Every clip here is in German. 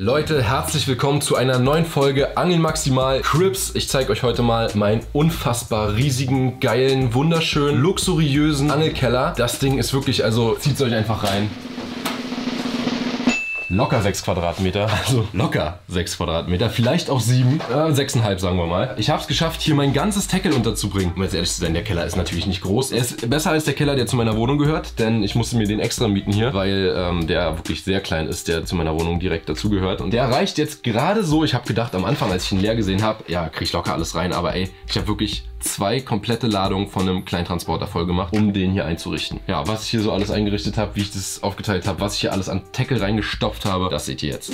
Leute, herzlich willkommen zu einer neuen Folge Angeln Maximal Crips. Ich zeige euch heute mal meinen unfassbar riesigen, geilen, wunderschönen, luxuriösen Angelkeller. Das Ding ist wirklich, also zieht euch einfach rein locker 6 Quadratmeter. Also locker 6 Quadratmeter, vielleicht auch 7, äh, 6,5 sagen wir mal. Ich habe es geschafft, hier mein ganzes Tackle unterzubringen. Um jetzt ehrlich zu sein, der Keller ist natürlich nicht groß. Er ist besser als der Keller, der zu meiner Wohnung gehört, denn ich musste mir den extra mieten hier, weil ähm, der wirklich sehr klein ist, der zu meiner Wohnung direkt dazugehört. Und der reicht jetzt gerade so. Ich habe gedacht am Anfang, als ich ihn leer gesehen habe, ja, kriege ich locker alles rein. Aber ey, ich habe wirklich zwei komplette Ladungen von einem Kleintransporter voll gemacht, um den hier einzurichten. Ja, was ich hier so alles eingerichtet habe, wie ich das aufgeteilt habe, was ich hier alles an Tackle reingestopft habe, das seht ihr jetzt.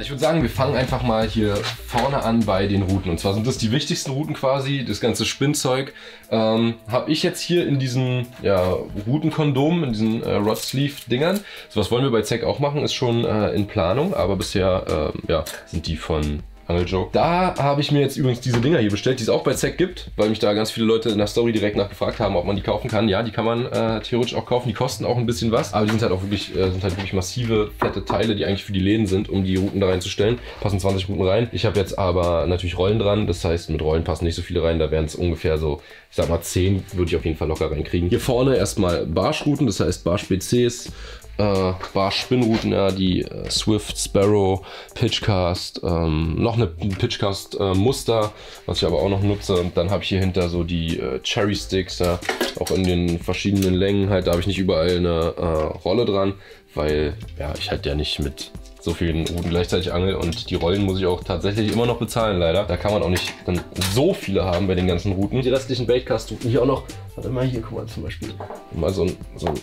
Ich würde sagen, wir fangen einfach mal hier vorne an bei den Routen. Und zwar sind das die wichtigsten Routen quasi, das ganze Spinnzeug. Ähm, Habe ich jetzt hier in diesen ja, Routenkondom, in diesen äh, Rod Sleeve Dingern. So was wollen wir bei ZEC auch machen, ist schon äh, in Planung, aber bisher äh, ja, sind die von Angeljoke. Da habe ich mir jetzt übrigens diese Dinger hier bestellt, die es auch bei ZEC gibt, weil mich da ganz viele Leute in der Story direkt nachgefragt haben, ob man die kaufen kann. Ja, die kann man äh, theoretisch auch kaufen. Die kosten auch ein bisschen was, aber die sind halt auch wirklich, äh, sind halt wirklich massive, fette Teile, die eigentlich für die Läden sind, um die Routen da reinzustellen. Passen 20 Routen rein. Ich habe jetzt aber natürlich Rollen dran, das heißt, mit Rollen passen nicht so viele rein. Da wären es ungefähr so, ich sag mal 10 würde ich auf jeden Fall locker reinkriegen. Hier vorne erstmal Barschrouten, das heißt Barsch-BCs, äh, Barsch-Spinnrouten, ja, die äh, Swift, Sparrow, Pitchcast, ähm, noch eine Pitchcast-Muster, äh, was ich aber auch noch nutze. Und dann habe ich hier hinter so die äh, Cherry Sticks, ja, auch in den verschiedenen Längen halt. Da habe ich nicht überall eine äh, Rolle dran, weil ja, ich halt ja nicht mit so vielen Routen gleichzeitig angel und die Rollen muss ich auch tatsächlich immer noch bezahlen, leider. Da kann man auch nicht dann so viele haben bei den ganzen Routen. Die restlichen Baitcast-Routen hier auch noch, warte mal, hier, guck mal zum Beispiel, mal so ein, so ein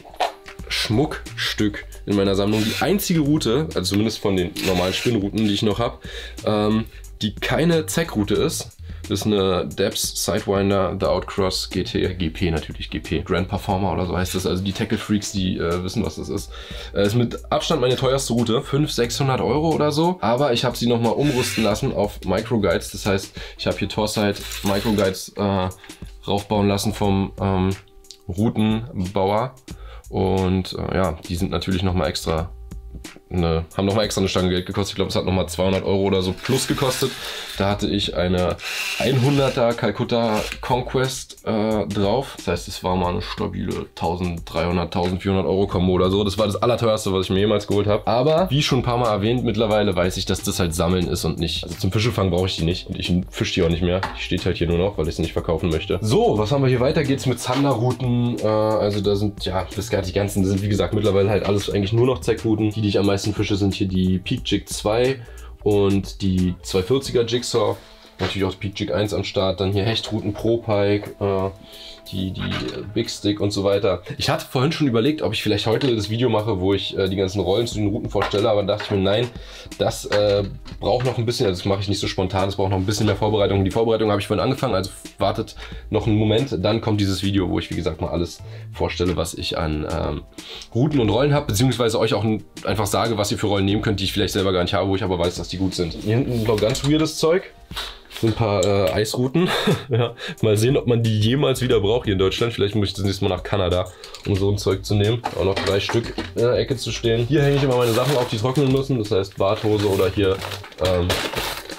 Schmuckstück in meiner Sammlung. Die einzige Route, also zumindest von den normalen Spinnrouten, die ich noch habe, ähm, die keine Zeckroute ist. Das ist eine Depths Sidewinder The Outcross GT, GP natürlich, GP, Grand Performer oder so heißt das. Also die Tackle Freaks, die äh, wissen, was das ist. Äh, ist mit Abstand meine teuerste Route, 500, 600 Euro oder so. Aber ich habe sie nochmal umrüsten lassen auf Micro Guides. Das heißt, ich habe hier Torside Micro Guides äh, raufbauen lassen vom ähm, Routenbauer. Und äh, ja, die sind natürlich nochmal extra eine, haben nochmal extra eine Stange Geld gekostet. Ich glaube, es hat nochmal 200 Euro oder so plus gekostet. Da hatte ich eine 100er Calcutta Conquest äh, drauf. Das heißt, es war mal eine stabile 1300, 1400 Euro Kombo oder so. Das war das allerteuerste, was ich mir jemals geholt habe. Aber wie schon ein paar Mal erwähnt, mittlerweile weiß ich, dass das halt Sammeln ist und nicht. Also zum Fischefang brauche ich die nicht. Und ich fische die auch nicht mehr. Die steht halt hier nur noch, weil ich sie nicht verkaufen möchte. So, was haben wir hier weiter? Geht's mit Zanderrouten. Äh, also da sind, ja, das gar die ganzen, das sind wie gesagt mittlerweile halt alles eigentlich nur noch Zeckrouten. Die, die ich am meisten fische, sind hier die Peak Jig 2 und die 240er Jigsaw. Natürlich auch Peak Jig 1 am Start. Dann hier Hechtruten Pro Pike. Äh, die, die Big Stick und so weiter. Ich hatte vorhin schon überlegt, ob ich vielleicht heute das Video mache, wo ich äh, die ganzen Rollen zu den Routen vorstelle, aber dachte ich mir, nein, das äh, braucht noch ein bisschen, also das mache ich nicht so spontan, das braucht noch ein bisschen mehr Vorbereitung. Die Vorbereitung habe ich vorhin angefangen, also wartet noch einen Moment, dann kommt dieses Video, wo ich wie gesagt mal alles vorstelle, was ich an ähm, Routen und Rollen habe, beziehungsweise euch auch einfach sage, was ihr für Rollen nehmen könnt, die ich vielleicht selber gar nicht habe, wo ich aber weiß, dass die gut sind. Hier hinten noch ganz weirdes Zeug so ein paar äh, Eisrouten. ja. Mal sehen, ob man die jemals wieder braucht hier in Deutschland. Vielleicht muss ich das nächste Mal nach Kanada, um so ein Zeug zu nehmen. Auch noch drei Stück in der Ecke zu stehen. Hier hänge ich immer meine Sachen auf, die trocknen müssen. Das heißt Badhose oder hier ähm,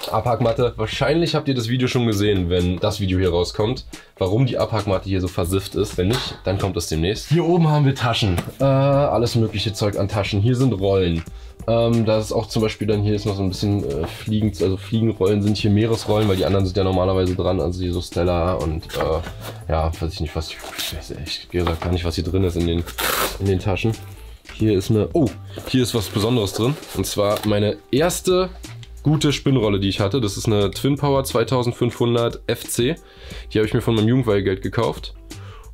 Abhackmatte. Wahrscheinlich habt ihr das Video schon gesehen, wenn das Video hier rauskommt, warum die Abhackmatte hier so versifft ist. Wenn nicht, dann kommt das demnächst. Hier oben haben wir Taschen. Äh, alles mögliche Zeug an Taschen. Hier sind Rollen. Ähm, da ist auch zum Beispiel dann hier ist noch so ein bisschen äh, Fliegen, also Fliegenrollen sind hier Meeresrollen, weil die anderen sind ja normalerweise dran, also hier so Stella und äh, ja, weiß ich nicht, was ich, gesagt gar nicht, was hier drin ist in den, in den Taschen. Hier ist eine, oh, hier ist was Besonderes drin und zwar meine erste gute Spinnrolle, die ich hatte. Das ist eine Twin Power 2500 FC. Die habe ich mir von meinem Jugendweihgeld gekauft.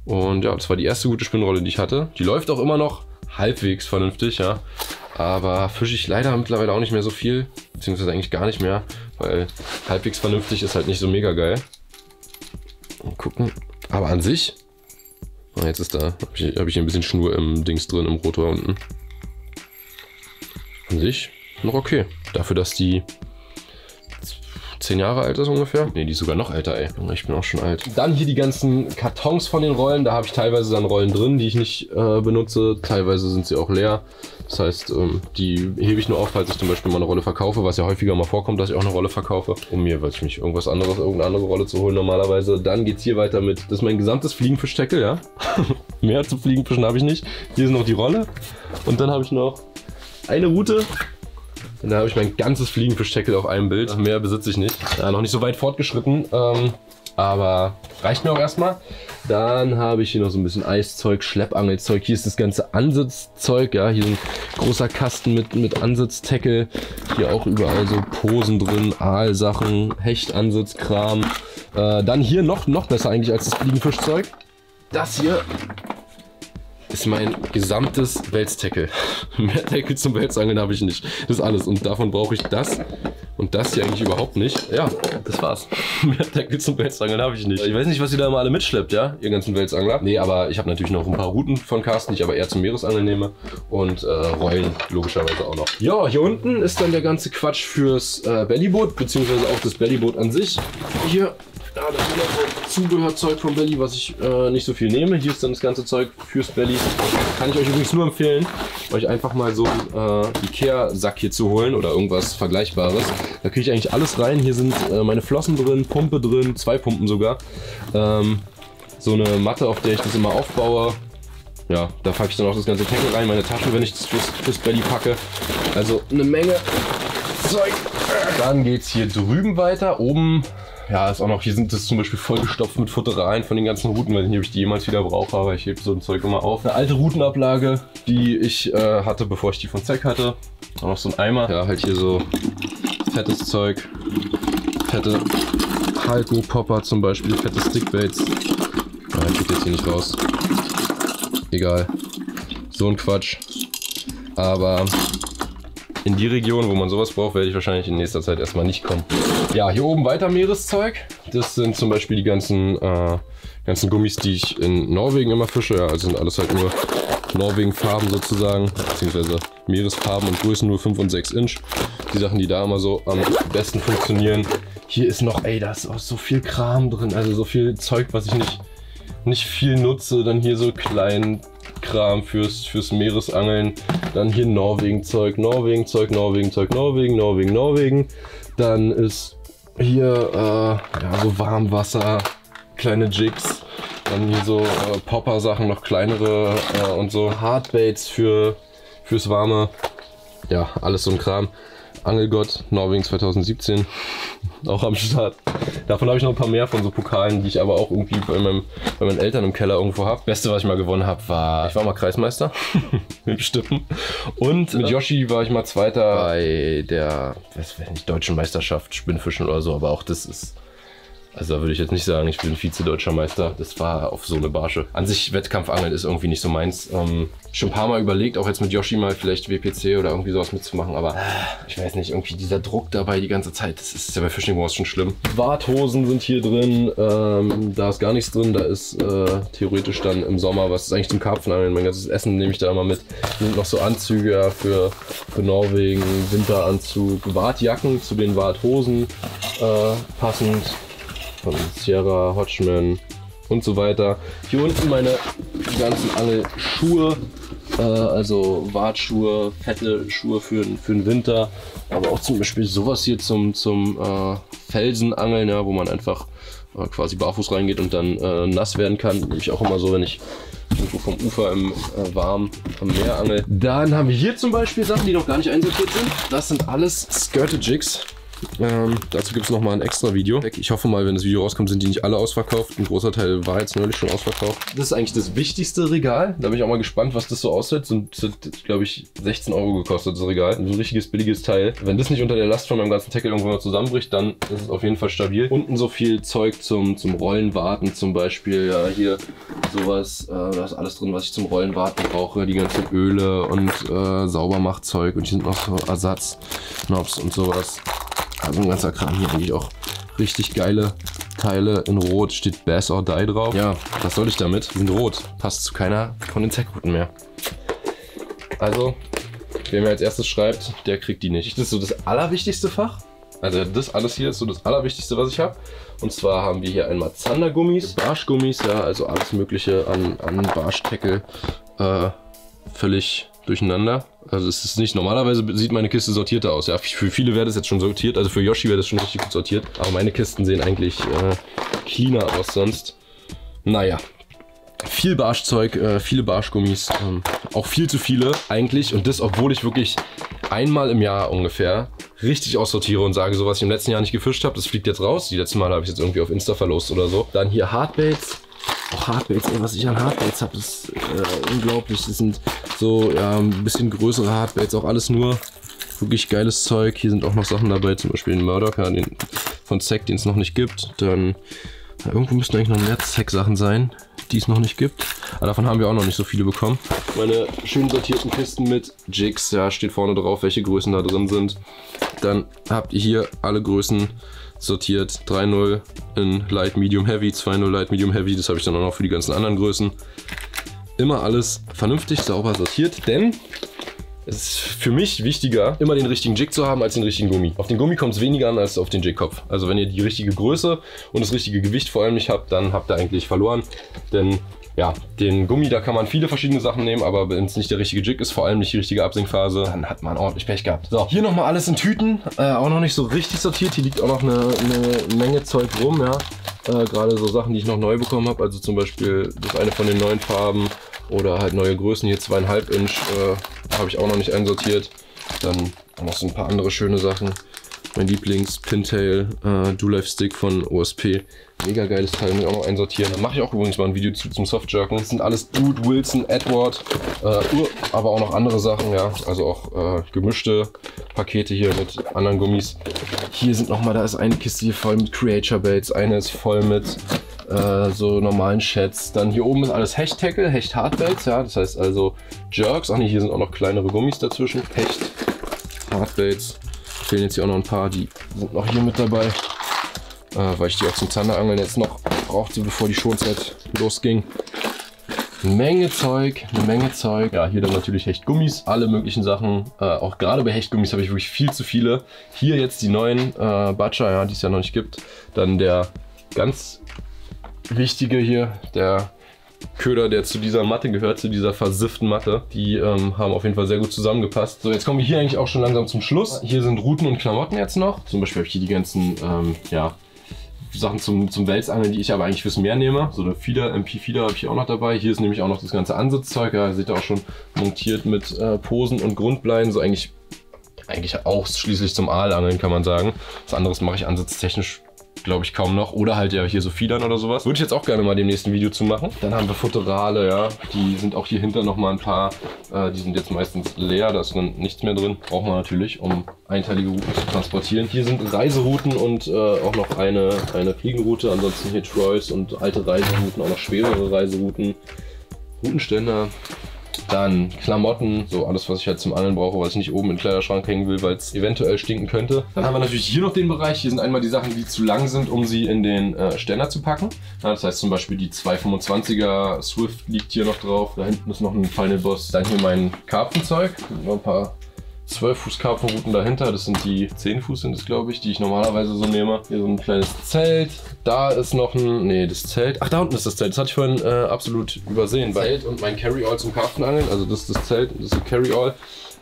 Und ja, das war die erste gute Spinnrolle, die ich hatte. Die läuft auch immer noch halbwegs vernünftig, ja. Aber fische ich leider mittlerweile auch nicht mehr so viel, beziehungsweise eigentlich gar nicht mehr, weil halbwegs vernünftig ist halt nicht so mega geil. Mal gucken. Aber an sich Ah, jetzt ist da, habe ich, hab ich hier ein bisschen Schnur im Dings drin, im Rotor unten. An sich noch okay. Dafür, dass die 10 Jahre alt ist ungefähr. Ne, die ist sogar noch älter, ey. Ich bin auch schon alt. Dann hier die ganzen Kartons von den Rollen. Da habe ich teilweise dann Rollen drin, die ich nicht äh, benutze. Teilweise sind sie auch leer. Das heißt, ähm, die hebe ich nur auf, falls ich zum Beispiel mal eine Rolle verkaufe, was ja häufiger mal vorkommt, dass ich auch eine Rolle verkaufe, um mir, weiß ich nicht, irgendwas anderes, irgendeine andere Rolle zu holen normalerweise. Dann geht es hier weiter mit, das ist mein gesamtes Fliegenfischdeckel, ja. Mehr zu Fliegenfischen habe ich nicht. Hier ist noch die Rolle. Und dann habe ich noch eine Route und da habe ich mein ganzes Fliegenfisch-Tackle auf einem Bild. Mehr besitze ich nicht. Ja, noch nicht so weit fortgeschritten. Ähm, aber reicht mir auch erstmal. Dann habe ich hier noch so ein bisschen Eiszeug, Schleppangelzeug. Hier ist das ganze Ansitzzeug. Ja, hier ein großer Kasten mit, mit Ansitztackle. Hier auch überall so Posen drin, Aalsachen, Hechtansitzkram. Äh, dann hier noch, noch besser eigentlich als das Fliegenfischzeug. Das hier ist mein gesamtes Welstackle. Mehr Tackle zum Welsangeln habe ich nicht. Das ist alles. Und davon brauche ich das und das hier eigentlich überhaupt nicht. Ja, das war's. Mehr Tackle zum Welsangeln habe ich nicht. Ich weiß nicht, was ihr da immer alle mitschleppt, ja? Ihr ganzen Welsangler. Nee, aber ich habe natürlich noch ein paar Routen von Carsten, die ich aber eher zum Meeresangeln nehme. Und äh, Rollen logischerweise auch noch. Ja, hier unten ist dann der ganze Quatsch fürs äh, Bellyboot, beziehungsweise auch das Bellyboot an sich. Hier ja, das ist noch so Zubehörzeug vom Belly, was ich äh, nicht so viel nehme. Hier ist dann das ganze Zeug fürs Belly. Kann ich euch übrigens nur empfehlen, euch einfach mal so einen äh, Ikea-Sack hier zu holen oder irgendwas Vergleichbares. Da kriege ich eigentlich alles rein. Hier sind äh, meine Flossen drin, Pumpe drin, zwei Pumpen sogar. Ähm, so eine Matte, auf der ich das immer aufbaue. Ja, da packe ich dann auch das ganze Tackle rein, meine Tasche, wenn ich das fürs, fürs Belly packe. Also eine Menge Zeug. Dann geht es hier drüben weiter. Oben ja, ist auch noch, hier sind das zum Beispiel vollgestopft mit Futtereien von den ganzen Routen, weil ich nicht, ob ich die jemals wieder brauche, aber ich hebe so ein Zeug immer auf. Eine alte Routenablage, die ich äh, hatte, bevor ich die von Zack hatte. Auch noch so ein Eimer. Ja, halt hier so fettes Zeug, fette Halko-Popper zum Beispiel, fette Stickbaits. Ja, ich jetzt hier nicht raus. Egal. So ein Quatsch. Aber in die Region, wo man sowas braucht, werde ich wahrscheinlich in nächster Zeit erstmal nicht kommen. Ja, hier oben weiter Meereszeug. Das sind zum Beispiel die ganzen, äh, ganzen Gummis, die ich in Norwegen immer fische. Ja, also sind alles halt nur Norwegen-Farben sozusagen, beziehungsweise Meeresfarben und Größen nur 5 und 6 Inch. Die Sachen, die da immer so am besten funktionieren. Hier ist noch, ey, da ist auch so viel Kram drin, also so viel Zeug, was ich nicht, nicht viel nutze. Dann hier so klein Kram fürs, fürs Meeresangeln. Dann hier Norwegen-Zeug, Norwegen-Zeug, Norwegen-Zeug, Norwegen, Norwegen, Norwegen. Dann ist hier äh, ja, so Warmwasser, kleine Jigs. Dann hier so äh, Popper-Sachen, noch kleinere äh, und so Hardbaits für, fürs Warme. Ja, alles so ein Kram. Angelgott, Norwegen 2017, auch am Start. Davon habe ich noch ein paar mehr von so Pokalen, die ich aber auch irgendwie bei, meinem, bei meinen Eltern im Keller irgendwo habe. Beste, was ich mal gewonnen habe, war, ich war mal Kreismeister mit Stippen. Und mit Yoshi war ich mal Zweiter bei der, was weiß nicht, deutschen Meisterschaft, Spinnfischen oder so, aber auch das ist also da würde ich jetzt nicht sagen, ich bin Vize-Deutscher Meister. Das war auf so eine Barsche. An sich Wettkampfangeln ist irgendwie nicht so meins. Ähm, schon ein paar Mal überlegt, auch jetzt mit Yoshi mal vielleicht WPC oder irgendwie sowas mitzumachen, aber ich weiß nicht, irgendwie dieser Druck dabei die ganze Zeit, das ist ja bei Fishing Wars schon schlimm. Warthosen sind hier drin, ähm, da ist gar nichts drin, da ist äh, theoretisch dann im Sommer, was ist eigentlich zum Karpfenangeln, mein ganzes Essen nehme ich da immer mit. Sind noch so Anzüge für, für Norwegen, Winteranzug, Wartjacken zu den Warthosen äh, passend von Sierra, Hodgman und so weiter. Hier unten meine ganzen Angelschuhe, äh, also Wartschuhe, fette Schuhe für, für den Winter, aber auch zum Beispiel sowas hier zum, zum äh, Felsenangeln, ja, wo man einfach äh, quasi barfuß reingeht und dann äh, nass werden kann. Nehme ich auch immer so, wenn ich irgendwo vom Ufer im äh, warm am Meer angel. Dann haben wir hier zum Beispiel Sachen, die noch gar nicht einsortiert sind. Das sind alles Skirted Jigs. Ähm, dazu gibt es nochmal ein extra Video. Ich hoffe mal, wenn das Video rauskommt, sind die nicht alle ausverkauft. Ein großer Teil war jetzt neulich schon ausverkauft. Das ist eigentlich das wichtigste Regal. Da bin ich auch mal gespannt, was das so aussieht. Sind, sind glaube ich, 16 Euro gekostet, das Regal. Ein richtiges, billiges Teil. Wenn das nicht unter der Last von meinem ganzen Tackle irgendwann mal zusammenbricht, dann ist es auf jeden Fall stabil. Unten so viel Zeug zum, zum Rollenwarten zum Beispiel. Ja, hier sowas. Äh, da ist alles drin, was ich zum Rollenwarten brauche. Die ganzen Öle und äh, Saubermachzeug. Und hier sind noch so Ersatz, Knobs und sowas. Also ein ganzer Kram hier eigentlich auch richtig geile Teile in Rot steht Bass or Die drauf. Ja, was soll ich damit? Die sind rot. Passt zu keiner von den Tech-Routen mehr. Also, wer mir als erstes schreibt, der kriegt die nicht. Das ist so das allerwichtigste Fach. Also das alles hier ist so das allerwichtigste, was ich habe. Und zwar haben wir hier einmal Zandergummis, Barschgummis, ja, also alles mögliche an, an Barschteckel. Äh, völlig durcheinander. Also es ist nicht, normalerweise sieht meine Kiste sortierter aus. Ja, für viele wäre das jetzt schon sortiert, also für Yoshi wäre das schon richtig gut sortiert. Aber meine Kisten sehen eigentlich äh, cleaner aus sonst. Naja, viel Barschzeug, äh, viele Barschgummis, ähm, auch viel zu viele eigentlich. Und das, obwohl ich wirklich einmal im Jahr ungefähr richtig aussortiere und sage, so was ich im letzten Jahr nicht gefischt habe, das fliegt jetzt raus. Die letzten Mal habe ich jetzt irgendwie auf Insta verlost oder so. Dann hier Hardbaits. Oh, Hardbaits, ey, was ich an Hardbaits habe, ist äh, unglaublich. Das sind so ja, ein bisschen größere Hardbaits, auch alles nur wirklich geiles Zeug. Hier sind auch noch Sachen dabei, zum Beispiel den Murdocher den von Zack, den es noch nicht gibt. Dann ja, irgendwo müssten eigentlich noch mehr Zack-Sachen sein die es noch nicht gibt. Aber davon haben wir auch noch nicht so viele bekommen. Meine schön sortierten Kisten mit Jigs, ja, steht vorne drauf, welche Größen da drin sind. Dann habt ihr hier alle Größen sortiert. 3.0 in Light, Medium, Heavy, 2.0 Light, Medium, Heavy. Das habe ich dann auch noch für die ganzen anderen Größen. Immer alles vernünftig, sauber sortiert, denn es ist für mich wichtiger, immer den richtigen Jig zu haben, als den richtigen Gummi. Auf den Gummi kommt es weniger an als auf den Jigkopf. Also wenn ihr die richtige Größe und das richtige Gewicht vor allem nicht habt, dann habt ihr eigentlich verloren. Denn ja, den Gummi, da kann man viele verschiedene Sachen nehmen, aber wenn es nicht der richtige Jig ist, vor allem nicht die richtige Absinkphase, dann hat man ordentlich Pech gehabt. So, hier nochmal alles in Tüten, äh, auch noch nicht so richtig sortiert. Hier liegt auch noch eine, eine Menge Zeug rum, ja. Äh, Gerade so Sachen, die ich noch neu bekommen habe, also zum Beispiel das eine von den neuen Farben oder halt neue Größen, hier zweieinhalb Inch, äh, habe ich auch noch nicht einsortiert. Dann noch so ein paar andere schöne Sachen. Mein Lieblings-Pintail äh, Do-Life Stick von OSP. Mega geiles Teil, muss ich auch noch einsortieren. Da mache ich auch übrigens mal ein Video zu zum Softjerken. Das sind alles Dude, Wilson, Edward, äh, aber auch noch andere Sachen, ja. Also auch äh, gemischte Pakete hier mit anderen Gummis. Hier sind nochmal, da ist eine Kiste hier voll mit Creature Baits, eine ist voll mit äh, so normalen Chats. Dann hier oben ist alles Hecht-Tackle, Hecht-Hardbaits, ja. Das heißt also Jerks. Ach nee, hier sind auch noch kleinere Gummis dazwischen. Hecht, Hardbaits fehlen jetzt hier auch noch ein paar, die sind noch hier mit dabei, äh, weil ich die auch zum Zanderangeln jetzt noch brauchte, bevor die Schonzeit losging. Eine Menge Zeug, eine Menge Zeug. Ja, hier dann natürlich Hechtgummis, alle möglichen Sachen. Äh, auch gerade bei Hechtgummis habe ich wirklich viel zu viele. Hier jetzt die neuen äh, Butcher, ja, die es ja noch nicht gibt. Dann der ganz wichtige hier, der Köder, der zu dieser Matte gehört, zu dieser versifften Matte. Die ähm, haben auf jeden Fall sehr gut zusammengepasst. So, jetzt kommen wir hier eigentlich auch schon langsam zum Schluss. Hier sind Routen und Klamotten jetzt noch. Zum Beispiel habe ich hier die ganzen, ähm, ja, Sachen zum, zum Welsangeln, die ich aber eigentlich fürs Meer nehme. So eine Feeder, MP-Feeder habe ich auch noch dabei. Hier ist nämlich auch noch das ganze Ansitzzeug. Ja, seht ihr auch schon montiert mit äh, Posen und Grundbleien. So eigentlich, eigentlich ausschließlich zum Aalangeln, kann man sagen. Was anderes mache ich ansitztechnisch glaube ich, kaum noch. Oder halt ja hier so Fiedern oder sowas. Würde ich jetzt auch gerne mal dem nächsten Video zu machen. Dann haben wir Futterale, ja. Die sind auch hier hinter noch mal ein paar. Äh, die sind jetzt meistens leer, da ist dann nichts mehr drin. Braucht man natürlich, um einteilige Routen zu transportieren. Hier sind Reiserouten und äh, auch noch eine, eine Fliegenroute. Ansonsten hier Troys und alte Reiserouten, auch noch schwerere Reiserouten. Routenständer, dann Klamotten, so alles, was ich halt zum Angeln brauche, was ich nicht oben in den Kleiderschrank hängen will, weil es eventuell stinken könnte. Dann haben wir natürlich hier noch den Bereich. Hier sind einmal die Sachen, die zu lang sind, um sie in den äh, Ständer zu packen. Ja, das heißt zum Beispiel die 225er Swift liegt hier noch drauf. Da hinten ist noch ein Final Boss. Dann hier mein Karpfenzeug. Noch ein paar 12 Fuß Karpfenrouten dahinter. Das sind die 10 Fuß sind es, glaube ich, die ich normalerweise so nehme. Hier so ein kleines Zelt. Da ist noch ein, nee, das Zelt. Ach, da unten ist das Zelt. Das hatte ich vorhin äh, absolut übersehen. Zelt und mein Carry-All zum Karpfenangeln. Also das ist das Zelt, das ist ein Carry-All.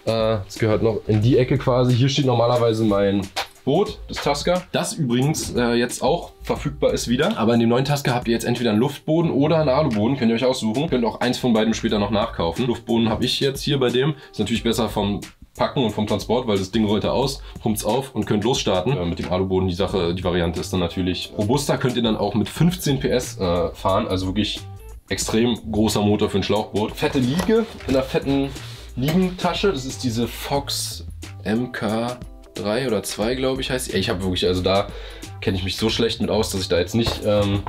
Äh, das gehört noch in die Ecke quasi. Hier steht normalerweise mein Boot, das Tasca. Das übrigens äh, jetzt auch verfügbar ist wieder. Aber in dem neuen Tasca habt ihr jetzt entweder einen Luftboden oder einen Aluboden. Könnt ihr euch aussuchen. Könnt auch eins von beiden später noch nachkaufen. Luftboden habe ich jetzt hier bei dem. Ist natürlich besser vom Packen und vom Transport, weil das Ding rollt aus, pumpt's auf und könnt losstarten. Äh, mit dem Aluboden die Sache, die Variante ist dann natürlich robuster. Könnt ihr dann auch mit 15 PS äh, fahren. Also wirklich extrem großer Motor für ein Schlauchboot. Fette Liege in einer fetten Liegentasche. Das ist diese Fox MK 3 oder 2, glaube ich, heißt sie. Ich habe wirklich, also da kenne ich mich so schlecht mit aus, dass ich da jetzt nicht ähm,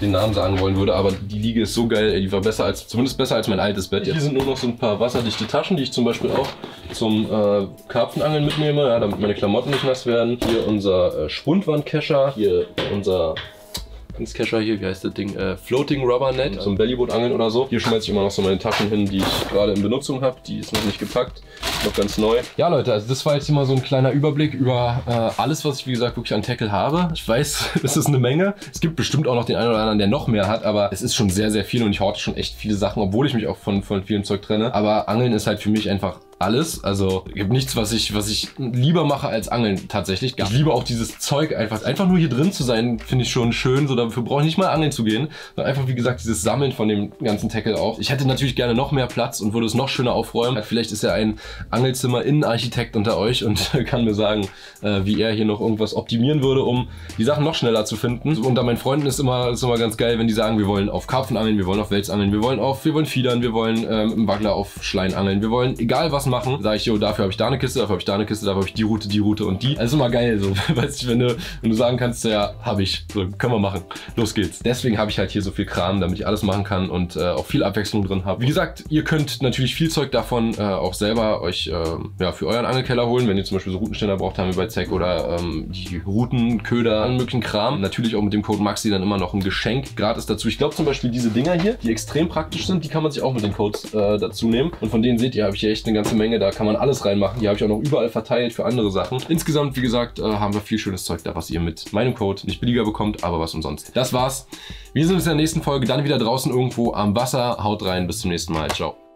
den Namen sagen wollen würde, aber die Liege ist so geil, ey, die war besser als, zumindest besser als mein altes Bett. Hier sind nur noch so ein paar wasserdichte Taschen, die ich zum Beispiel auch zum äh, Karpfenangeln mitnehme, ja, damit meine Klamotten nicht nass werden. Hier unser äh, Spundwandkescher, hier unser Kescher hier, wie heißt das Ding? Äh, Floating Rubber Net, so ein Bellyboot-Angeln oder so. Hier schmeiße ich immer noch so meine Taschen hin, die ich gerade in Benutzung habe. Die ist noch nicht gepackt, noch ganz neu. Ja Leute, also das war jetzt mal so ein kleiner Überblick über äh, alles, was ich wie gesagt wirklich an Tackle habe. Ich weiß, es ist eine Menge. Es gibt bestimmt auch noch den einen oder anderen, der noch mehr hat, aber es ist schon sehr, sehr viel und ich horte schon echt viele Sachen, obwohl ich mich auch von, von vielem Zeug trenne. Aber Angeln ist halt für mich einfach alles. Also gibt nichts, was ich, was ich lieber mache als Angeln tatsächlich. Ich liebe auch dieses Zeug einfach. Einfach nur hier drin zu sein, finde ich schon schön. So dafür brauche ich nicht mal angeln zu gehen. Sondern einfach, wie gesagt, dieses Sammeln von dem ganzen Tackle auch. Ich hätte natürlich gerne noch mehr Platz und würde es noch schöner aufräumen. Vielleicht ist ja ein Angelzimmer Innenarchitekt unter euch und kann mir sagen, äh, wie er hier noch irgendwas optimieren würde, um die Sachen noch schneller zu finden. Und unter meinen Freunden ist immer, ist immer ganz geil, wenn die sagen, wir wollen auf Karpfen angeln, wir wollen auf Wels angeln, wir wollen auf, wir wollen Fiedern, wir wollen ähm, im Waggler auf Schlein angeln, wir wollen egal was machen, sage ich, jo, dafür habe ich da eine Kiste, dafür habe ich da eine Kiste, dafür habe ich die Route, die Route und die. Also immer geil, so, weißt du, wenn du, wenn du sagen kannst, ja, habe ich, so, können wir machen, los geht's. Deswegen habe ich halt hier so viel Kram, damit ich alles machen kann und äh, auch viel Abwechslung drin habe. Wie gesagt, ihr könnt natürlich viel Zeug davon äh, auch selber euch äh, ja, für euren Angelkeller holen, wenn ihr zum Beispiel so Routenständer braucht, haben wir bei Zack oder ähm, die Routen, Köder, allen möglichen Kram. Natürlich auch mit dem Code Maxi dann immer noch ein Geschenk gratis dazu. Ich glaube zum Beispiel diese Dinger hier, die extrem praktisch sind, die kann man sich auch mit den Codes äh, dazu nehmen. Und von denen seht ihr, habe ich hier echt eine ganze Menge. Da kann man alles reinmachen. Die habe ich auch noch überall verteilt für andere Sachen. Insgesamt, wie gesagt, äh, haben wir viel schönes Zeug da, was ihr mit meinem Code nicht billiger bekommt, aber was umsonst. Das war's. Wir sehen uns in der nächsten Folge dann wieder draußen irgendwo am Wasser. Haut rein, bis zum nächsten Mal. Ciao.